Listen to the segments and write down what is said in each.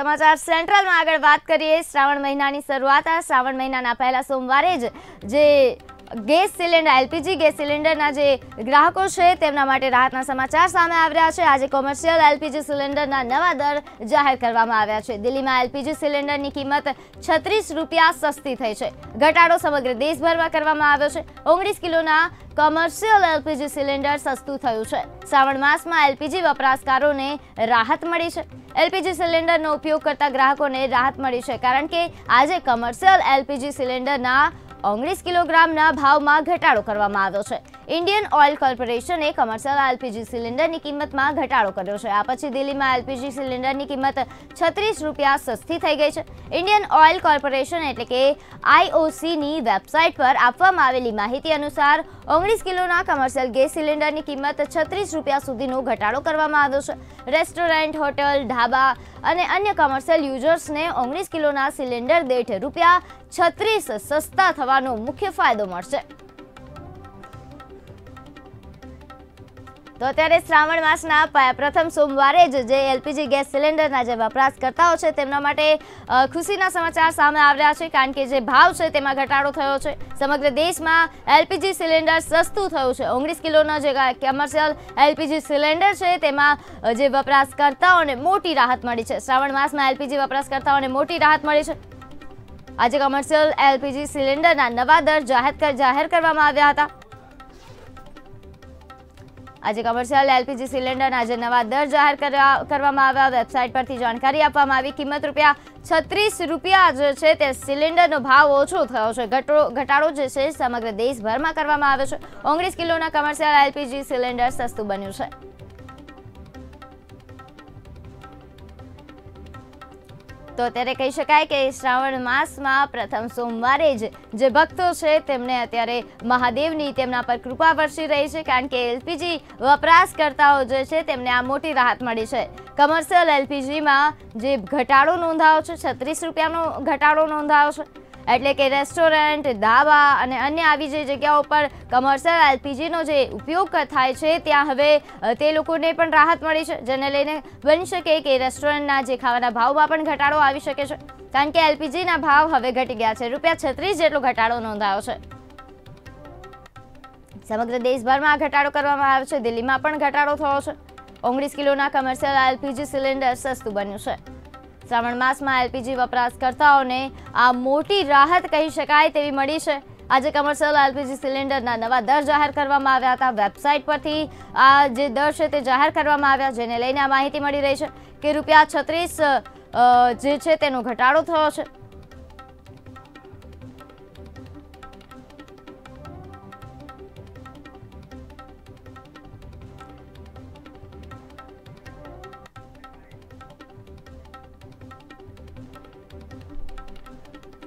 સમાચાર સેન્ટ્રલમાં આગળ વાત કરીએ. શ્રાવણ મહિનાની શરૂઆત આ શ્રાવણ મહિનાના પહેલા સોમવારે જ જે ગેસ સિલિન્ડર, એલપીજી ગેસ સિલિન્ડરના જે ગ્રાહકો છે, તેમના માટે રાહતના સમાચાર સામે આવ્યા છે. આજે કોમર્શિયલ એલપીજી સિલિન્ડરના નવા દર જાહેર કરવામાં આવ્યા છે. દિલ્હીમાં એલપીજી સિલિન્ડરની કિંમત છત્રીસ રૂપિયા સસ્તી થઈ છે. ઘટાડો સમગ્ર દેશભરમાં કરવામાં આવ્યો છે. ઓગણીસ કિલોના કોમર્શિયલ એલપીજી સિલિન્ડર સસ્તું થયું છે. શ્રાવણ માસમાં એલપીજી વપરાશકારોને રાહત મળી છે. એલપીજી સિલિન્ડરનો ઉપયોગ કરતા ગ્રાહકોને રાહત મળી છે. કારણ કે આજે કમર્શિયલ એલપીજી સિલિન્ડરના ઓગણીસ કિલોગ્રામના ભાવમાં ઘટાડો કરવામાં આવ્યો છે. ઇન્ડિયન ઓઇલ કોર્પોરેશને કમર્શિયલ એલપીજી સિલિન્ડરની કિંમતમાં ઘટાડો કર્યો છે. આ પછી દિલ્હીમાં એલપીજી સિલિન્ડરની કિંમત છત્રીસ રૂપિયા સસ્તી થઈ ગઈ છે. ઇન્ડિયન ઓઇલ કોર્પોરેશન એટલે કે આઈઓસીની વેબસાઇટ પર આપવામાં આવેલી માહિતી અનુસાર ઓગણીસ કિલોના કમર્શિયલ ગેસ સિલિન્ડરની કિંમત છત્રીસ રૂપિયા સુધીનો ઘટાડો કરવામાં આવ્યો છે. રેસ્ટોરન્ટ, હોટલ, ઢાબા અને અન્ય કમર્શિયલ યુઝર્સને ઓગણીસ કિલોના સિલિન્ડર દીઠ રૂપિયા છત્રીસ સસ્તા થવાનો મુખ્ય ફાયદો મળશે. તો અત્યારે શ્રાવણ માસના પ્રથમ સોમવારે જ જે એલપીજી ગેસ સિલિન્ડરના જે વપરાશકર્તાઓ છે તેમના માટે ખુશીના સમાચાર સામે આવ્યા છે કારણ કે જે ભાવ છે તેમાં ઘટાડો થયો છે. સમગ્ર દેશમાં એલપીજી સિલિન્ડર સસ્તું થયું છે. ઓગણીસ કિલોનો જે કમર્શિયલ એલપીજી સિલિન્ડર છે તેમાં જે વપરાશકર્તાઓને મોટી રાહત મળી છે. શ્રાવણ માસમાં એલપીજી વપરાશકર્તાઓને મોટી રાહત મળી છે. આજે કમર્શિયલ એલપીજી સિલિન્ડરના નવા દર જાહેર કરવામાં આવ્યા હતા. આજે કમર્શિયલ એલપીજી સિલિન્ડરના આજે નવા દર જાહેર કરવા- કરવામાં આવ્યા. વેબસાઇટ પરથી જાણકારી આપવામાં આવી. કિંમત રૂપિયા છત્રીસ રૂપિયા જે છે. તે સિલિન્ડરનો ભાવ ઓછો થયો છે. ઘટો, ઘટાડો જે છે, સમગ્ર દેશભરમાં કરવામાં આવ્યો છે. ઓગણીસ કિલોના કમર્શિયલ એલપીજી સિલિન્ડર સસ્તું બન્યું છે. તો અત્યારે કહી શકાય કે શ્રાવણ માસમાં પ્રથમ સોમવારે જ જે ભક્તો છે તેમને અત્યારે મહાદેવની તેમના પર કૃપા વરસી રહી છે કારણ કે એલપીજી વપરાશકર્તાઓ જે છે તેમને આ મોટી રાહત મળી છે. કમર્શિયલ એલપીજીમાં જે ઘટાડો નોંધાયો છે, છત્રીસ રૂપિયાનો ઘટાડો નોંધાયો છે. એટલે કે રેસ્ટોરન્ટ, ધાબા અને અન્ય આવી જે જગ્યાઓ પર કમર્શિયલ એલપીજીનો જે ઉપયોગ થાય છે, ત્યાં હવે તે લોકોને પણ રાહત મળી છે, જેને લઈને બની શકે કે રેસ્ટોરન્ટના જે ખાવાના ભાવમાં પણ ઘટાડો આવી શકે છે. કારણ કે એલપીજીના ભાવ હવે ઘટી ગયા છે, રૂપિયા છત્રીસ જેટલો ઘટાડો નોંધાયો છે. સમગ્ર દેશભરમાં ઘટાડો કરવામાં આવ્યો છે, દિલ્હીમાં પણ ઘટાડો થયો છે. ઓગણીસ કિલોના કમર્શિયલ એલપીજી સિલિન્ડર સસ્તું બન્યું છે. શ્રાવણ માસમાં એલપીજી વપરાશકર્તાઓને આ મોટી રાહત કહી શકાય તેવી મળી છે. આજે કમર્શિયલ એલપીજી સિલિન્ડરના નવા દર જાહેર કરવામાં આવ્યા હતા. વેબસાઇટ પરથી આ જે દર છે તે જાહેર કરવામાં આવ્યા, જેને લઈને આ માહિતી મળી રહી છે કે રૂપિયા છત્રીસ જે છે તેનો ઘટાડો થયો છે.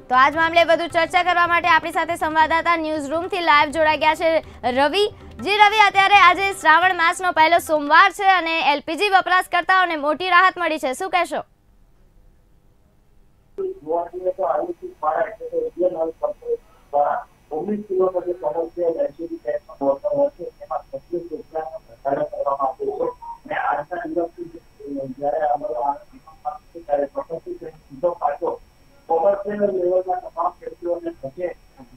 તો આજ મામલે વધુ ચર્ચા કરવા માટે આપણી સાથે સંવાદદાતા ન્યૂઝ રૂમથી લાઈવ જોડાઈ ગયા છે રવિ. જી રવિ, અત્યારે આજે શ્રાવણ માસનો પહેલો સોમવાર છે અને એલપીજી વપરાશકર્તાઓને મોટી રાહત મળી છે. શું કહેશો? જોવા જઈએ તો આયુષી દ્વારા એટલે કે ઇન્ડિયન ઓઇલ કોર્પોરેશન દ્વારા ઓગણીસ કિલોનો જે કમર્શિયલ એલપીજી ગેસનો વપરાશ છે એમાં પચીસ રૂપિયાનો ઘટાડો કરવામાં આવ્યો છે અને આજના દિવસથી જ્યારે અમારો આ વિમાન છે ત્યારે ચોક્કસથી તેનો સીધો ફાયદો કોમર્શિયલ લેવલના તમામ વ્યક્તિઓને થશે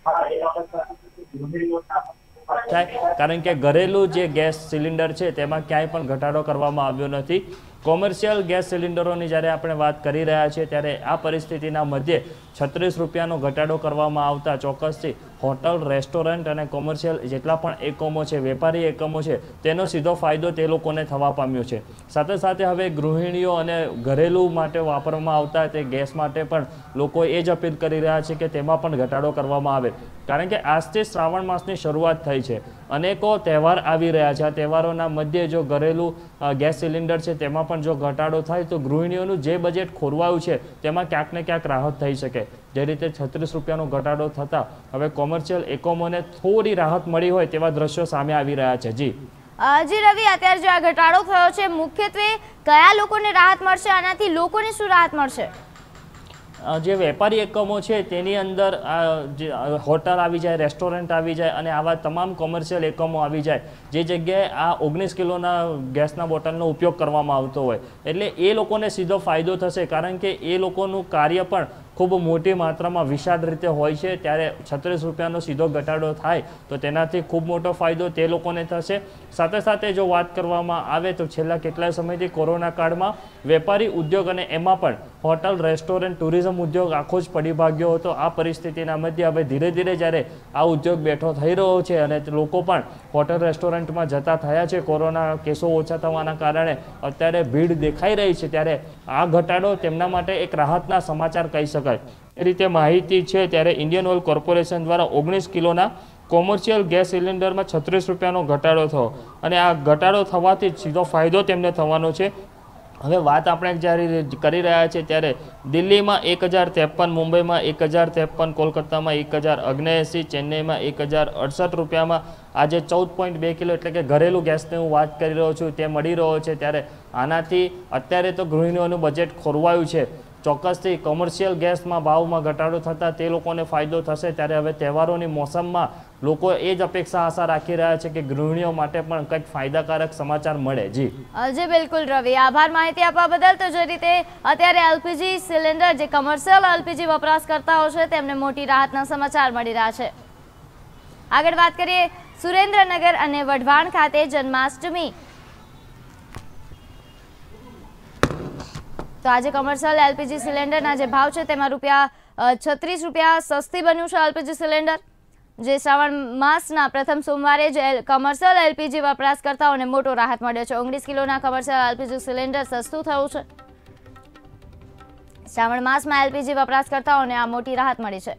હા એ બાબત સાથે ગૃહિણીઓના થાય કારણ કે ઘરેલું જે ગેસ સિલિન્ડર છે, તેમાં ક્યાંય પણ ઘટાડો કરવામાં આવ્યો નથી. કોમર્શિયલ ગેસ સિલિન્ડરોની જ્યારે આપણે વાત કરી રહ્યા છીએ, ત્યારે આ પરિસ્થિતિના મધ્યે છત્રીસ રૂપિયાનો ઘટાડો કરવામાં આવતા ચોક્કસથી હોટલ, રેસ્ટોરન્ટ અને કોમર્શિયલ જેટલા પણ એકમો છે, વેપારી એકમો છે, તેનો સીધો ફાયદો તે લોકોને થવા પામ્યો છે. સાથે સાથે હવે ગૃહિણીઓ અને ઘરેલું માટે વાપરવામાં આવતા તે ગેસ માટે પણ લોકો એ જ અપીલ કરી રહ્યા છે કે તેમાં પણ ઘટાડો કરવામાં આવે. કારણ કે આજથી શ્રાવણ માસની શરૂઆત થઈ છે. અનેકો તહેવાર આવી રહ્યા છે. આ તહેવારોના મધ્યે જો ઘરેલું ગેસ સિલિન્ડર છે, તેમાં પણ જો ઘટાડો થાય તો ગૃહિણીઓનું જે બજેટ ખોરવાયું છે, તેમાં ક્યાંક ને ક્યાંક રાહત થઈ શકે. જે રીતે છત્રીસ રૂપિયાનો ઘટાડો થતાં હવે કોમર્શિયલ એકમોને થોડી રાહત મળી હોય તેવા દ્રશ્યો સામે આવી રહ્યા છે. જી. જી રવિ અત્યારે જો આ ઘટાડો થયો છે મુખ્યત્વે કયા લોકોને રાહત મળશે? આનાથી લોકોને શું રાહત મળશે? જે વેપારી એકમો છે તેની અંદર આ જે હોટલ આવી જાય રેસ્ટોરન્ટ આવી જાય અને આવા તમામ કોમર્શિયલ એકમો આવી જાય જે જગ્યાએ આ ઓગણીસ કિલોના ગેસના બોટલનો ઉપયોગ કરવામાં આવતો હોય. એટલે એ લોકોને સીધો ફાયદો થશે કારણ કે એ લોકોનું કાર્ય પણ ખૂબ મોટી માત્રામાં વિશાળ રીતે હોય છે. ત્યારે છત્રીસ રૂપિયાનો સીધો ઘટાડો થાય તો તેનાથી ખૂબ મોટો ફાયદો તે લોકોને થશે. સાથે સાથે જો વાત કરવામાં આવે તો છેલ્લા કેટલાય સમયથી કોરોના કાળમાં વેપારી ઉદ્યોગ અને એમાં પણ હોટલ, રેસ્ટોરન્ટ, ટુરિઝમ ઉદ્યોગ આખો જ પડી ભાગ્યો હતો. આ પરિસ્થિતિના મધ્ય હવે ધીરે ધીરે જ્યારે આ ઉદ્યોગ બેઠો થઈ રહ્યો છે અને લોકો પણ હોટલ, રેસ્ટોરન્ટમાં જતા થયા છે. કોરોના કેસો ઓછા થવાના કારણે અત્યારે ભીડ દેખાઈ રહી છે. ત્યારે આ ઘટાડો તેમના માટે એક રાહતના સમાચાર કહી શકાય. એ રીતે માહિતી છે ત્યારે ઇન્ડિયન ઓઇલ કોર્પોરેશન દ્વારા ઓગણીસ કિલોના કોમર્શિયલ ગેસ સિલિન્ડરમાં છત્રીસ રૂપિયાનો ઘટાડો થયો. અને આ ઘટાડો થવાથી સીધો ફાયદો તેમને થવાનો છે. હવે વાત આપણે જ્યારે કરી રહ્યા છીએ ત્યારે દિલ્હીમાં એક હજાર ત્રેપન, મુંબઈમાં એક હજાર ત્રેપન, કોલકાતામાં એક હજાર ઓગણએંસી ચેન્નઈમાં એક હજાર અડસઠ રૂપિયામાં આજે ચૌદ પોઈન્ટ બે કિલો એટલે કે ઘરેલું ગેસની હું વાત કરી રહ્યો છું, તે મળી રહ્યો છે ત્યારે આનાથી અત્યારે તો ગૃહિણીઓનું બજેટ ખોરવાયું છે. ચોક્કસથી કોમર્શિયલ ગેસમાં ભાવમાં ઘટાડો થતાં તે લોકોને ફાયદો થશે. ત્યારે હવે તહેવારોની મોસમમાં લોકો એ જ અપેક્ષા આશા રાખી રહ્યા છે કે ગૃહિણીઓ માટે પણ કંઈક ફાયદાકારક સમાચાર મળે. જી. જી, બિલકુલ, રવિ. આભાર માહિતી આપવા બદલ. તો જે રીતે અત્યારે એલપીજી સિલિન્ડર, જે કમર્શિયલ એલપીજી વપરાશકર્તાઓ છે, તેમને મોટી રાહતના સમાચાર મળી રહ્યા છે. આગળ વાત કરીએ સુરેન્દ્રનગર અને વઢવાણ ખાતે જન્માષ્ટમી. તો આજે કમર્શિયલ એલપીજી સિલિન્ડરના જે ભાવ છે તેમાં રૂપિયા છત્રીસ રૂપિયા સસ્તી બન્યું છે એલપીજી સિલિન્ડર જે શ્રાવણ માસના પ્રથમ સોમવારે જ કમર્શિયલ એલપીજી વપરાશકર્તાઓને મોટો રાહત મળ્યો છે. ઓગણીસ કિલોના કમર્શિયલ એલપીજી સિલિન્ડર સસ્તું થયું છે. શ્રાવણ માસમાં એલપીજી વપરાશકર્તાઓને આ મોટી રાહત મળી છે.